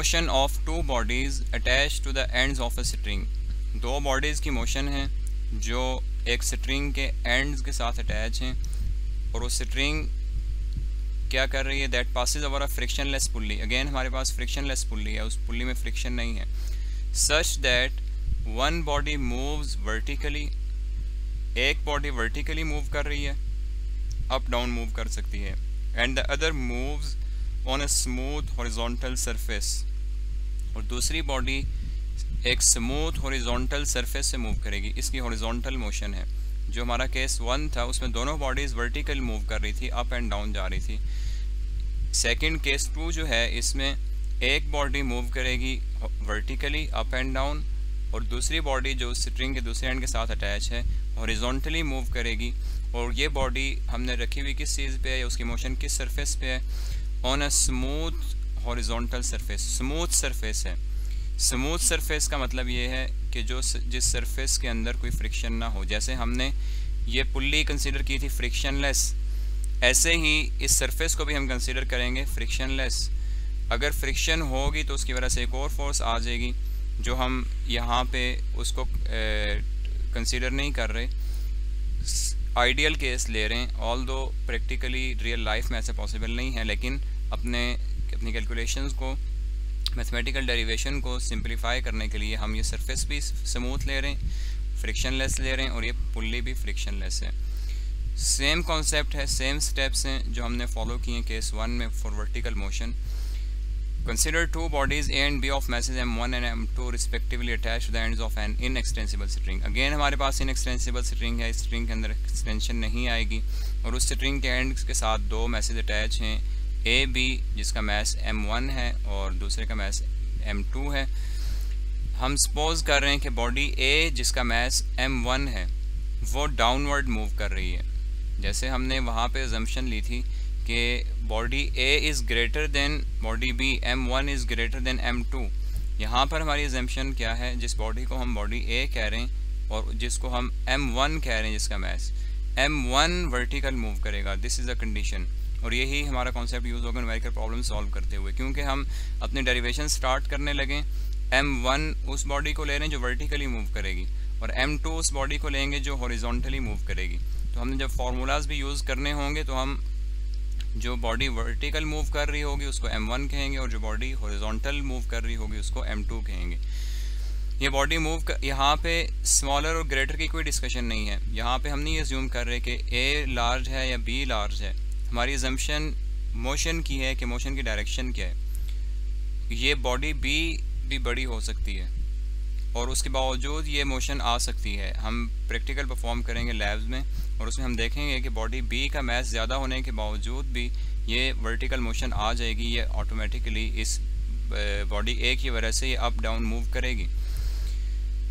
Motion of two bodies attach to the ends of a string दो bodies की motion है, जो एक स्ट्रिंग के एंड्स के साथ अटैच हैं, और वो स्ट्रिंग क्या कर रही है? That passes over a frictionless pulley again हमारे पास फ्रिक्शनलेस पुल्ली है, उस पुल्ली में फ्रिक्शन नहीं है। Such that one body moves vertically एक बॉडी वर्टिकली मूव कर रही है अप डाउन मूव कर सकती है and the other moves on a smooth horizontal surface और दूसरी बॉडी एक स्मूथ हॉरिजॉन्टल सरफेस से मूव करेगी। इसकी हॉरिजॉन्टल मोशन है। जो हमारा केस वन था, उसमें दोनों बॉडीज़ वर्टिकल मूव कर रही थी अप एंड डाउन जा रही थी। सेकंड केस टू जो है, इसमें एक बॉडी मूव करेगी वर्टिकली अप एंड डाउन और दूसरी बॉडी जो स्ट्रिंग के दूसरे एंड के साथ अटैच है हॉरिजॉन्टली मूव करेगी। और ये बॉडी हमने रखी हुई किस चीज़ पे है? या उसकी मोशन किस सरफेस पे है? On a smooth horizontal surface smooth surface है। स्मूथ सरफेस का मतलब ये है कि जो जिस सरफेस के अंदर कोई फ्रिक्शन ना हो। जैसे हमने ये पुल्ली कंसिडर की थी फ्रिक्शनलेस ऐसे ही इस सरफेस को भी हम कंसिडर करेंगे फ्रिक्शनलेस अगर फ्रिक्शन होगी तो उसकी वजह से एक और फोर्स आ जाएगी, जो हम यहाँ पे उसको कंसिडर नहीं कर रहे। आइडियल केस ले रहे हैं although practically real life में ऐसे पॉसिबल नहीं है, लेकिन अपने अपनी कैलकुलेशन को मैथमेटिकल डेरीवेशन को सिंपलीफाई करने के लिए हम ये सर्फेस भी स्मूथ ले रहे हैं फ्रिक्शन लेस ले रहे हैं और ये पुल्ली भी फ्रिक्शन लेस है। सेम कॉन्सेप्ट है सेम स्टेप्स हैं जो हमने फॉलो किए हैं केस वन में for vertical motion consider two bodies A and B of masses M one and M two respectively attach the end of an inextensible string again हमारे पास inextensible string है string के अंदर extension नहीं आएगी और उस स्ट्रिंग के एंड के साथ दो मैसेज अटैच हैं। A बी जिसका मैस एम वन है और दूसरे का मैस एम टू है। हम सपोज़ कर रहे हैं कि बॉडी ए जिसका मैस एम वन है, वो डाउनवर्ड मूव कर रही है। जैसे हमने वहाँ पे assumption ली थी कि body A is greater than body B M one is greater than M two यहाँ पर हमारी एजम्पन क्या है? जिस बॉडी को हम बॉडी ए कह रहे हैं और जिसको हम एम वन कह रहे हैं, जिसका mass M one vertical move करेगा। दिस इज़ अ कंडीशन और यही हमारा कॉन्सेप्ट यूज़ होगा न्यूमेरिकल प्रॉब्लम सॉल्व करते हुए, क्योंकि हम अपने डेरिवेशन स्टार्ट करने लगे एम वन उस बॉडी को ले रहे हैं जो वर्टिकली मूव करेगी, और एम टू उस बॉडी को लेंगे जो हॉरिजॉन्टली मूव करेगी। तो हमने जब फार्मूलाज भी यूज़ करने होंगे तो हम जो बॉडी वर्टिकल मूव कर रही होगी, उसको M1 कहेंगे, और जो बॉडी हॉरिजॉन्टल मूव कर रही होगी, उसको M2 कहेंगे। ये बॉडी मूव यहाँ पे स्मॉलर और ग्रेटर की कोई डिस्कशन नहीं है। यहाँ पे हम नहीं एज्यूम कर रहे कि ए लार्ज है या बी लार्ज है। हमारी एजम्पन मोशन की है कि मोशन की डायरेक्शन क्या है। ये बॉडी बी भी बड़ी हो सकती है और उसके बावजूद ये मोशन आ सकती है। हम प्रैक्टिकल परफॉर्म करेंगे लैब्स में और उसमें हम देखेंगे कि बॉडी बी का मैस ज़्यादा होने के बावजूद भी ये वर्टिकल मोशन आ जाएगी, ये ऑटोमेटिकली इस बॉडी ए की वजह से ये अप डाउन मूव करेगी।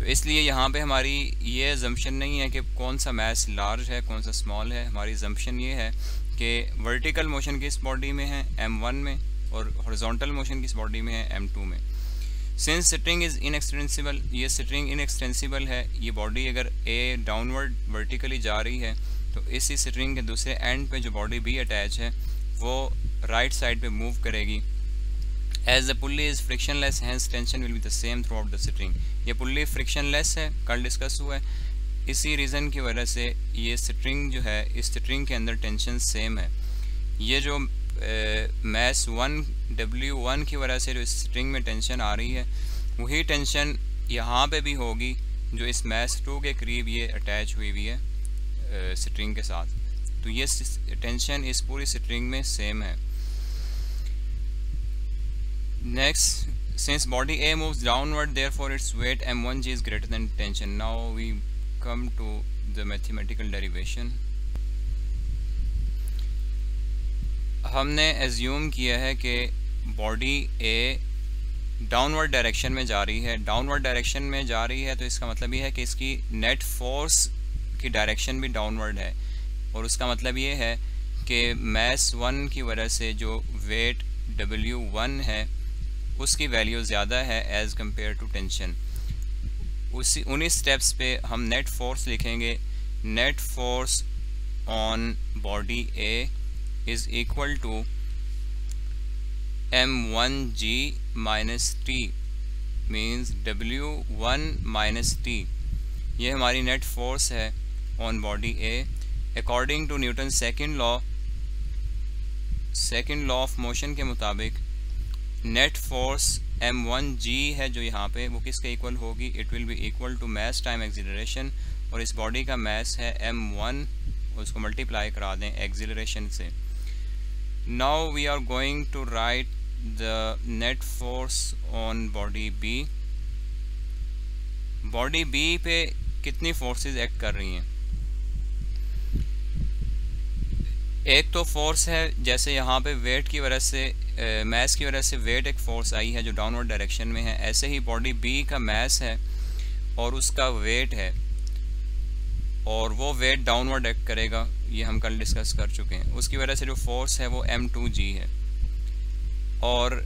तो इसलिए यहाँ पे हमारी ये जम्पन नहीं है कि कौन सा मैस लार्ज है, कौन सा स्मॉल है। हमारी जम्पन ये है कि वर्टिकल मोशन किस बॉडी में है? एम वन में और हॉरिजॉन्टल मोशन किस बॉडी में है? एम टू में। सिंस स्ट्रिंग इज़ इनएक्सटेंसिबल ये स्ट्रिंग इनएक्सटेंसिबल है, ये बॉडी अगर ए डाउनवर्ड वर्टिकली जा रही है तो इसी स्ट्रिंग के दूसरे एंड पे जो बॉडी बी अटैच है, वो राइट साइड पे मूव करेगी। As the pulley is frictionless hence tension will be the same throughout the string ये पुल्ली फ्रिक्शन लेस है, कल डिस्कस हुआ है। इसी रीज़न की वजह से ये स्ट्रिंग जो है, इस स्ट्रिंग के अंदर टेंशन सेम है। ये जो मैस वन डब्ल्यू वन की वजह से जो स्ट्रिंग में टेंशन आ रही है, वही टेंशन यहाँ पे भी होगी, जो इस मैस टू के करीब ये अटैच हुई हुई है स्ट्रिंग के साथ। तो ये टेंशन इस पूरी स्ट्रिंग में सेम है। A moves downward therefore its weight M one G is greater than tension now we come to the mathematical derivation हमने एज्यूम किया है कि बॉडी ए डाउनवर्ड डायरेक्शन में जा रही है। डाउनवर्ड डायरेक्शन में जा रही है तो इसका मतलब ये है कि इसकी नेट फोर्स की डायरेक्शन भी डाउनवर्ड है। और उसका मतलब ये है कि मैस वन की वजह से जो वेट डब्ल्यू वन है उसकी वैल्यू ज़्यादा है एज़ कंपेयर टू टेंशन उसी, उन्हीं स्टेप्स पे हम नेट फोर्स लिखेंगे। Net force on body A is equal to M one G minus T means W one minus T ये हमारी नेट फोर्स है on body A according to Newton second law second law of motion के मुताबिक net force M one G है जो यहाँ पे, वो किसके इक्वल होगी? It will be equal to mass time acceleration और इस बॉडी का मैस है एम वन उसको मल्टीप्लाई करा दें एक्सिलरेशन से। Now we are going to write the net force on body B body B पे कितनी फोर्सेस एक्ट कर रही हैं? एक तो फोर्स है, जैसे यहाँ पे वेट की वजह से मैस की वजह से वेट एक फोर्स आई है जो डाउनवर्ड डायरेक्शन में है। ऐसे ही बॉडी बी का मैस है और उसका वेट है और वो वेट डाउनवर्ड एक्ट करेगा, ये हम कल डिस्कस कर चुके हैं। उसकी वजह से जो फोर्स है वो एम टू जी है और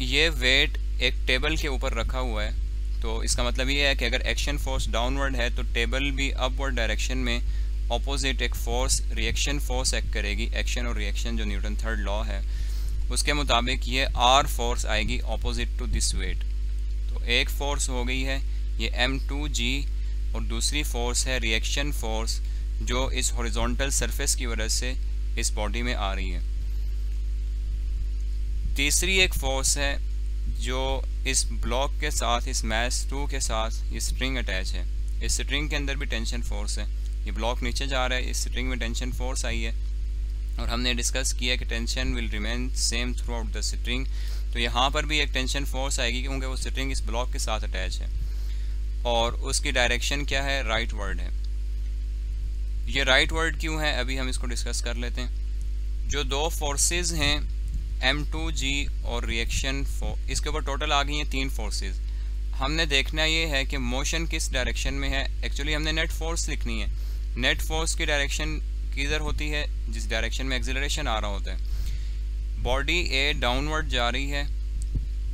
ये वेट एक टेबल के ऊपर रखा हुआ है। तो इसका मतलब ये है कि अगर एक्शन फोर्स डाउनवर्ड है तो टेबल भी अपवर्ड डायरेक्शन में ऑपोजिट एक फोर्स रिएक्शन फोर्स एक्ट करेगी। एक्शन और रिएक्शन जो न्यूटन थर्ड लॉ है, उसके मुताबिक ये आर फोर्स आएगी ऑपोजिट टू दिस वेट तो एक फोर्स हो गई है, ये एम टू जी और दूसरी फोर्स है रिएक्शन फोर्स जो इस हॉरिजॉन्टल सरफेस की वजह से इस बॉडी में आ रही है। तीसरी एक फोर्स है, जो इस ब्लॉक के साथ, इस मैस टू के साथ ये स्ट्रिंग अटैच है। इस स्ट्रिंग के अंदर भी टेंशन फोर्स है। ये ब्लॉक नीचे जा रहा है, इस स्ट्रिंग में टेंशन फोर्स आई है। और हमने डिस्कस किया कि tension will remain same throughout the string तो यहाँ पर भी एक टेंशन फोर्स आएगी क्योंकि वो स्ट्रिंग इस ब्लॉक के साथ अटैच है। और उसकी डायरेक्शन क्या है? राइट वर्ड है। ये राइट वर्ड क्यों है? अभी हम इसको डिस्कस कर लेते हैं। जो दो फोर्सेस हैं एम टू जी और रिएक्शन इसके ऊपर टोटल आ गई हैं तीन फोर्सेस हमने देखना ये है कि मोशन किस डायरेक्शन में है। एक्चुअली हमने नेट फोर्स लिखनी है। नेट फोर्स की डायरेक्शन किधर होती है? जिस डायरेक्शन में एक्सिलरेशन आ रहा होता है। बॉडी ए डाउनवर्ड जा रही है,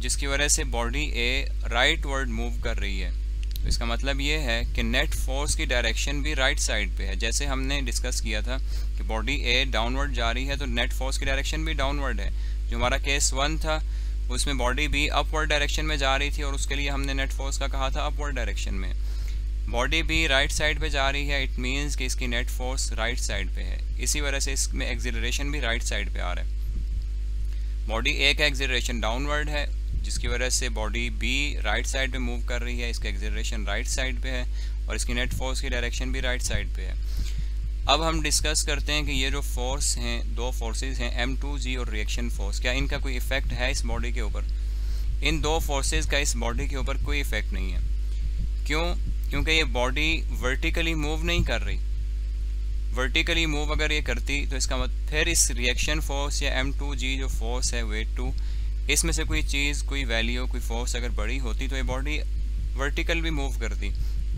जिसकी वजह से बॉडी ए राइट वर्ड मूव कर रही है। तो इसका मतलब ये है कि नेट फोर्स की डायरेक्शन भी राइट साइड पे है। जैसे हमने डिस्कस किया था कि बॉडी ए डाउनवर्ड जा रही है तो नेट फोर्स की डायरेक्शन भी डाउनवर्ड है। जो हमारा केस वन था, उसमें बॉडी भी अपवर्ड डायरेक्शन में जा रही थी और उसके लिए हमने नेट फोर्स का कहा था अपवर्ड डायरेक्शन में। बॉडी भी राइट साइड पे जा रही है इट मीन्स कि इसकी नेट फोर्स राइट साइड पे है। इसी वजह से इसमें एक्सिलरेशन भी राइट साइड पे आ रहा है। बॉडी ए का एक्सिलरेशन डाउनवर्ड है, जिसकी वजह से बॉडी बी राइट साइड पे मूव कर रही है, इसका एक्सिलरेशन राइट साइड पे है, और इसकी नेट फोर्स की डायरेक्शन भी राइट साइड पे है। अब हम डिस्कस करते हैं कि ये जो फोर्स हैं, दो फोर्सेस हैं एम टू जी और रिएक्शन फोर्स क्या इनका कोई इफ़ेक्ट है इस बॉडी के ऊपर? इन दो फोर्सेस का इस बॉडी के ऊपर कोई इफ़ेक्ट नहीं है। क्यों? क्योंकि ये बॉडी वर्टिकली मूव नहीं कर रही। वर्टिकली मूव अगर ये करती तो इसका मतलब फिर इस रिएक्शन फोर्स या एम टू जी जो फोर्स है वेट टू इसमें से कोई चीज़, कोई वैल्यू कोई फोर्स अगर बड़ी होती तो ये बॉडी वर्टिकल भी मूव करती।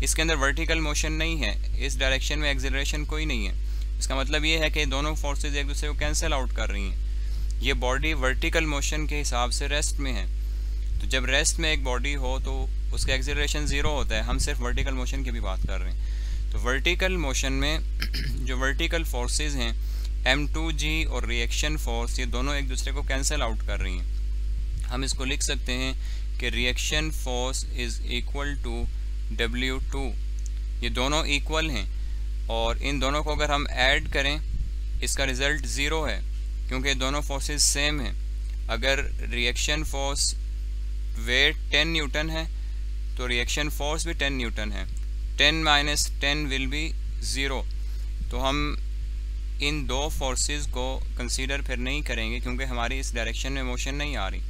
इसके अंदर वर्टिकल मोशन नहीं है। इस डायरेक्शन में एक्सिलरेशन कोई नहीं है। इसका मतलब ये है कि दोनों फोर्सेज एक दूसरे को कैंसिल आउट कर रही हैं। ये बॉडी वर्टिकल मोशन के हिसाब से रेस्ट में है। तो जब रेस्ट में एक बॉडी हो तो उसका एक्सिलरेशन ज़ीरो होता है। हम सिर्फ़ वर्टिकल मोशन की भी बात कर रहे हैं। तो वर्टिकल मोशन में जो वर्टिकल फोर्सेस हैं एम टू जी और रिएक्शन फोर्स ये दोनों एक दूसरे को कैंसिल आउट कर रही हैं। हम इसको लिख सकते हैं कि reaction force is equal to W two ये दोनों इक्वल हैं और इन दोनों को अगर हम ऐड करें, इसका रिज़ल्ट ज़ीरो है, क्योंकि दोनों फोर्सेस सेम हैं। अगर reaction force weight ten newton है तो रिएक्शन फोर्स भी टेन न्यूटन है। Ten minus ten will be zero तो हम इन दो फोर्सेस को कंसीडर फिर नहीं करेंगे क्योंकि हमारी इस डायरेक्शन में मोशन नहीं आ रही।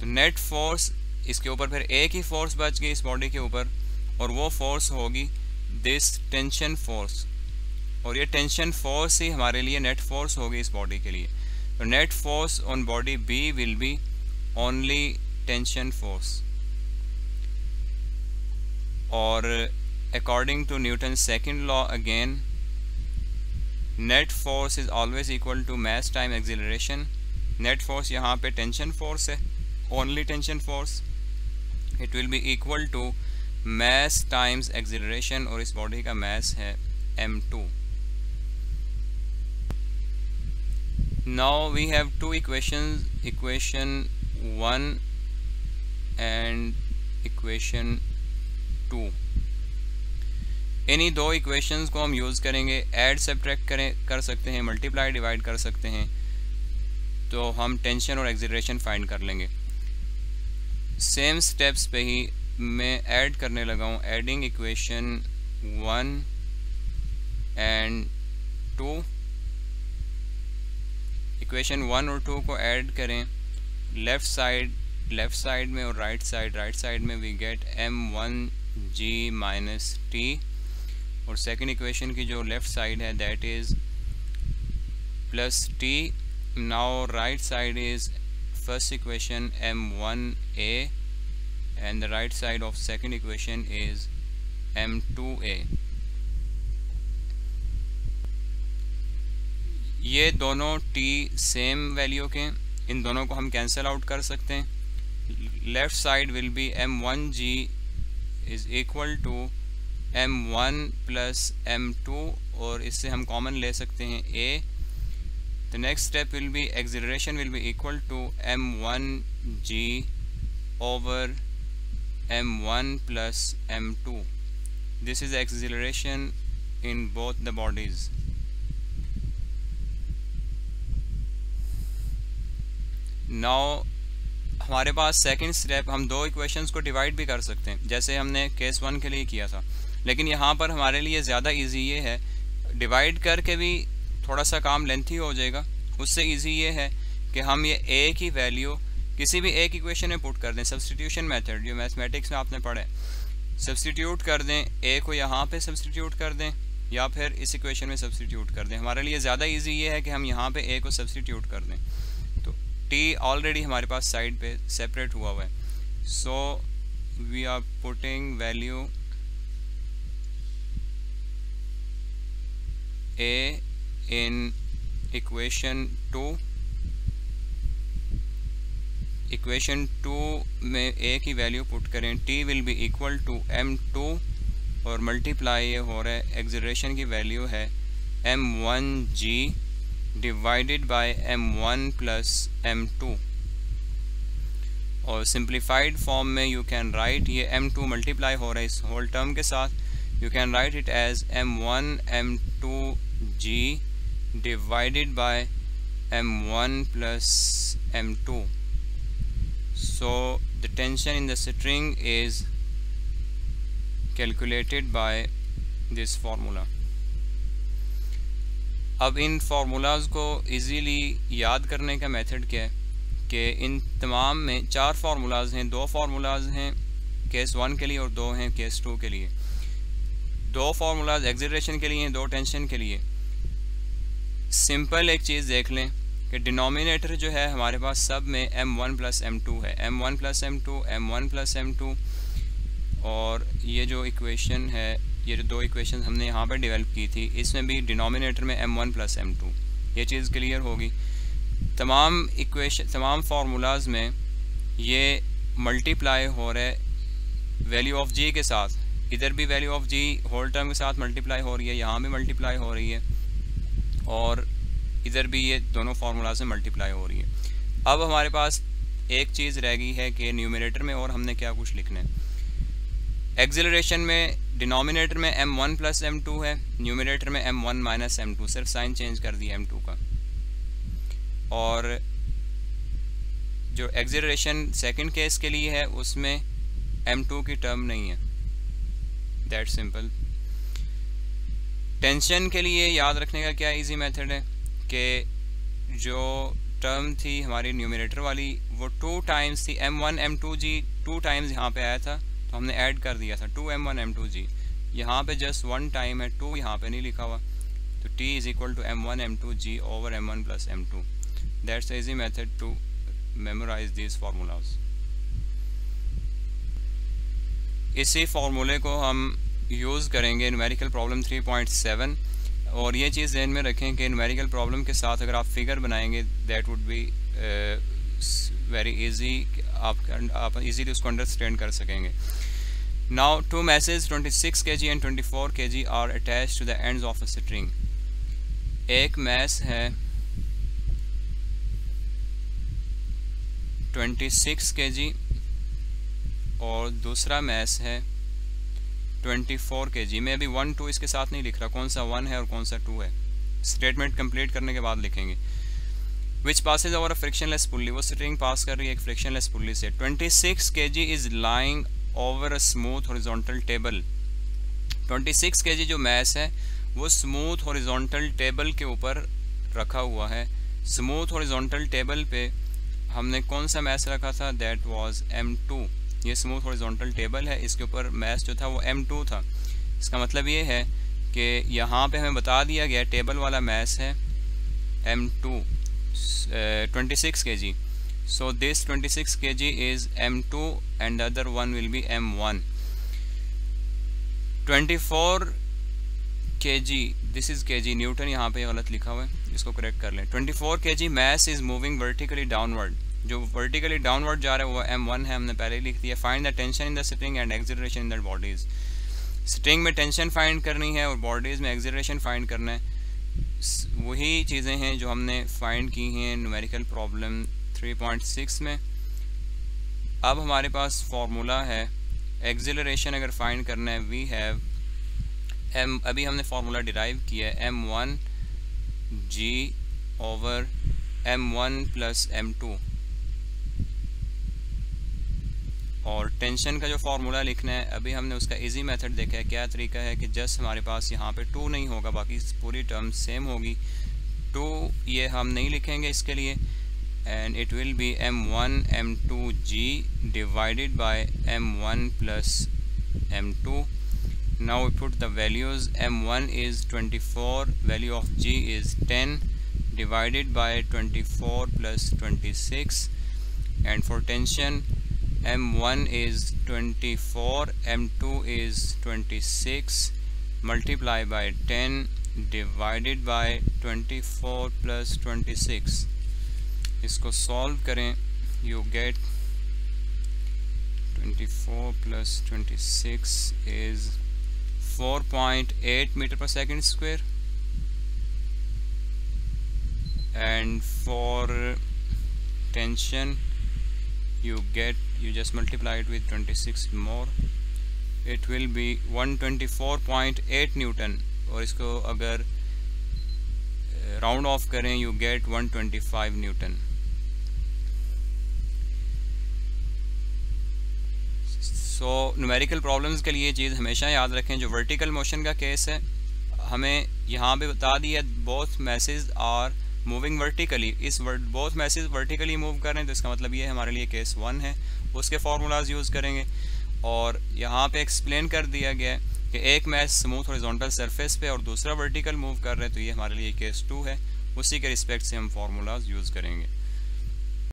तो नेट फोर्स इसके ऊपर फिर एक ही फोर्स बच गई इस बॉडी के ऊपर और वो फोर्स होगी दिस टेंशन फोर्स और ये टेंशन फोर्स ही हमारे लिए नेट फोर्स होगी इस बॉडी के लिए। तो net force on body B will be only tension force और according to Newton second law again net force is always equal to mass time acceleration net force यहाँ पे टेंशन फोर्स है only tension force it will be equal to mass times acceleration और इस body का mass है m2 now we have two equations, equation 1 and equation 2 इन्हीं दो equations को हम यूज़ करेंगे ऐड सब्ट्रैक्ट करें, कर सकते हैं मल्टीप्लाई डिवाइड कर सकते हैं तो हम टेंशन और एक्सिलेशन फाइंड कर लेंगे। सेम स्टेप्स पे ही मैं ऐड करने लगा हूँ adding equation one and two equation one और टू को ऐड करें। लेफ़्ट साइड लेफ़्ट साइड में और राइट साइड राइट साइड में we get m one g minus T और सेकंड इक्वेशन की जो लेफ़्ट साइड है that is plus T now right side is first equation first equation m1a and the right side of second equation is m2a ये दोनों t same value के इन दोनों को हम कैंसिल आउट कर सकते हैं। Left side will be m one g is equal to m one plus m two और इससे हम कॉमन ले सकते हैं a the next step will be acceleration will be equal to m one g over m one plus m two this is acceleration in both the bodies now हमारे पास second step हम दो equations को divide भी कर सकते हैं, जैसे हमने केस वन के लिए किया था। लेकिन यहाँ पर हमारे लिए ज़्यादा इजी ये है डिवाइड करके भी थोड़ा सा काम लेंथी हो जाएगा। उससे इजी ये है कि हम ये ए की वैल्यू किसी भी एक इक्वेशन में पुट कर दें सब्सटीट्यूशन मेथड जो मैथमेटिक्स में आपने पढ़े सब्सटीट्यूट कर दें ए को यहाँ पे सब्सटीट्यूट कर दें, या फिर इस इक्वेशन में सब्सटीट्यूट कर दें। हमारे लिए ज़्यादा इजी ये है कि हम यहाँ पे ए को सब्सटीट्यूट कर दें। तो टी ऑलरेडी हमारे पास साइड पे सेपरेट हुआ हुआ है। So we are putting value a in equation 2 equation two में ए की वैल्यू पुट करें। T will be equal to m two और मल्टीप्लाई ये हो रहा है। एक्जरेशन की वैल्यू है m one g divided by m one plus m two और सिंप्लीफाइड फॉर्म में यू कैन राइट ये एम टू मल्टीप्लाई हो रहा है इस होल टर्म के साथ। You can write it as m one m two g divided by m1 plus m2 so, the tension in the string is calculated by this formula. अब इन formulas को easily याद करने का मेथड क्या है? कि इन तमाम में चार फार्मूलाज हैं, दो फार्मूलाज हैं केस वन के लिए और दो हैं केस टू के लिए। दो फार्मूलाज एक्जरेशन के लिए हैं, दो टेंशन के लिए। सिंपल एक चीज़ देख लें कि डिनोमिनेटर जो है हमारे पास सब में m1 one plus M two है। M1 one plus m two m one plus m two और ये जो इक्वेशन है ये जो दो इक्वेशन हमने यहाँ पर डेवलप की थी, इसमें भी डिनोमिनेटर में m1 one plus M two ये चीज़ क्लियर होगी। तमाम इक्वेशन तमाम फार्मूलाज में ये मल्टीप्लाई हो रहे वैल्यू ऑफ़ जी के साथ। इधर भी value of g whole term के साथ मल्टीप्लाई हो रही है, यहाँ भी मल्टीप्लाई हो रही है। और इधर भी ये दोनों फार्मूलाज में मल्टीप्लाई हो रही है। अब हमारे पास एक चीज़ रह गई है कि न्यूमिनेटर में और हमने क्या कुछ लिखना है। एक्जिलरेशन में डिनोमिनेटर में m1 one plus m two है न्यूमिनेटर में m1 one minus m two सिर्फ़ साइन चेंज कर दिया m2 का। और जो एक्जिलरेशन सेकंड केस के लिए है, उसमें m2 की टर्म नहीं है। दैट सिंपल टेंशन के लिए याद रखने का क्या इजी मेथड है? कि जो टर्म थी हमारी न्यूमिनेटर वाली, वो टू टाइम्स थी m one m two g two times यहाँ पे आया था। हमने ऐड कर दिया था two m one, m two g. यहाँ पे जस्ट वन टाइम है टू यहाँ पे नहीं लिखा हुआ। तो T is equal to m one m two g over m one plus m two that's easy method to memorise this formulas इसी फार्मूले को हम यूज़ करेंगे न्यूमेरिकल प्रॉब्लम 3.7 और ये चीज़ जहन में रखें कि न्यूमेरिकल प्रॉब्लम के साथ अगर आप फिगर बनाएँगे that would be very easy आप आप इजीली उसको अंडरस्टैंड कर सकेंगे। Now two masses 26 kg and 24 kg are attached to the ends of a string एक मैस है ट्वेंटी सिक्स के जी और दूसरा मैस है ट्वेंटी फोर के जी मैं अभी वन टू इसके साथ नहीं लिख रहा, कौन सा वन है और कौन सा टू है। स्टेटमेंट कंप्लीट करने के बाद लिखेंगे। Which passes over a frictionless pulley वो स्ट्रिंग पास कर रही है एक फ्रिक्शनलेस पुल्ली से। 26 g is lying over a smooth horizontal table 26 g जो मैस है, वो स्मूथ हॉरिजॉन्टल टेबल के ऊपर रखा हुआ है। स्मूथ हॉरिजॉन्टल टेबल पे हमने कौन सा मैस रखा था? दैट वाज M2 ये स्मूथ हॉरिजॉन्टल टेबल है। इसके ऊपर मैस जो था वो M2 था। इसका मतलब ये है कि यहाँ पे हमें बता दिया गया टेबल वाला मैस है M2 26 kg so this 26 kg is m2 and the other one will be m1 24 kg, this is kg newton यहाँ पे गलत लिखा हुआ है, इसको करेक्ट कर लें। 24 kg mass is moving vertically downward. जो वर्टिकली डाउनवर्ड जा रहा है वो m1 है, हमने पहले लिख दिया। Find the tension in the string and acceleration in the bodies string में टेंशन फाइंड करनी है और बॉडीज़ में एक्सिलरेशन फाइंड करना है। वही चीज़ें हैं जो हमने फाइंड की हैं न्यूमेरिकल प्रॉब्लम 3.6 में। अब हमारे पास फार्मूला है। एक्सिलरेशन अगर फाइंड करना है वी हैव एम अभी हमने फार्मूला डिराइव किया है। M one g over m one plus m two और टेंशन का जो फार्मूला लिखना है, अभी हमने उसका इजी मेथड देखा है। क्या तरीका है कि जस्ट हमारे पास यहाँ पे टू नहीं होगा, बाकी पूरी टर्म सेम होगी। टू ये हम नहीं लिखेंगे इसके लिए। and it will be m1 m2g divided by m1 plus m2 now we put the values. M1 is 24 value of g is 10 divided by 24 plus 26 and for tension m1 is 24 m2 is 26 multiply by 10 divided by 24 plus 26 इसको solve करें you get 24 plus 26 is 4.8 meter per second square and for tension you get you just multiply it with 26 more it will be 124.8 newton और इसको अगर round off करें you get 125 newton so numerical problems के लिए चीज़ हमेशा याद रखें, जो वर्टिकल मोशन का केस है, हमें यहाँ पे बता दिया both masses are moving vertically is word both masses vertically move कर रहे हैं तो इसका मतलब ये हमारे लिए केस वन है। उसके फार्मूलाज यूज़ करेंगे। और यहाँ पे एक्सप्लेन कर दिया गया है कि एक मैच स्मूथ हॉरिजॉन्टल सरफेस पे और दूसरा वर्टिकल मूव कर रहे हैं तो ये हमारे लिए केस टू है। उसी के रिस्पेक्ट से हम फार्मूलाज यूज़ करेंगे।